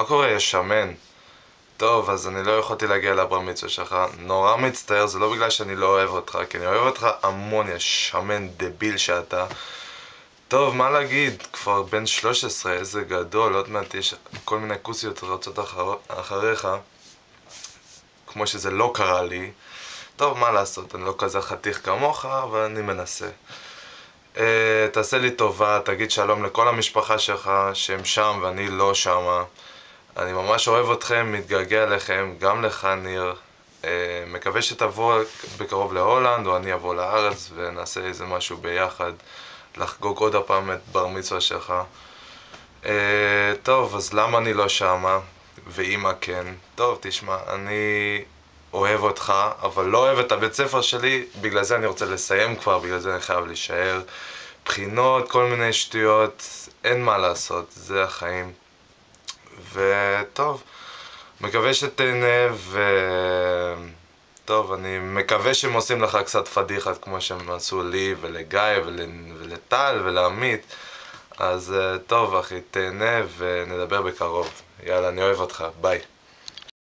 מה קורה, יש שמן? טוב, אז אני לא יכולתי להגיע לבר מצווה שלך. נורא מצטער, זה לא בגלל שאני לא אוהב אותך, כי אני אוהב אותך המון, יש שמן דביל שאתה. טוב, מה להגיד, כבר בן 13, איזה גדול, עוד מעט יש כל מיני כוסיות רצות אחר, אחריך, כמו שזה לא קרה לי. טוב, מה לעשות, אני לא כזה חתיך כמוך, אבל אני מנסה. Uh, תעשה לי טובה, תגיד שלום לכל המשפחה שלך שהם שם ואני לא שמה. אני ממש אוהב אתכם, מתגעגע אליכם, גם לך ניר. Uh, מקווה שתבוא בקרוב להולנד, או אני אבוא לארץ ונעשה איזה משהו ביחד, לחגוג עוד הפעם את בר מצווה שלך. Uh, טוב, אז למה אני לא שמה? ואימא כן. טוב, תשמע, אני אוהב אותך, אבל לא אוהב את הבית ספר שלי, בגלל זה אני רוצה לסיים כבר, בגלל זה אני חייב להישאר. בחינות, כל מיני שטויות, אין מה לעשות, זה החיים. וטוב, מקווה שתהנה, ו... טוב, אני מקווה שהם עושים לך קצת פדיחה כמו שהם עשו לי ולגיא ול... ולטל ולעמית. אז טוב אחי, תהנה ונדבר בקרוב. יאללה, אני אוהב אותך, ביי.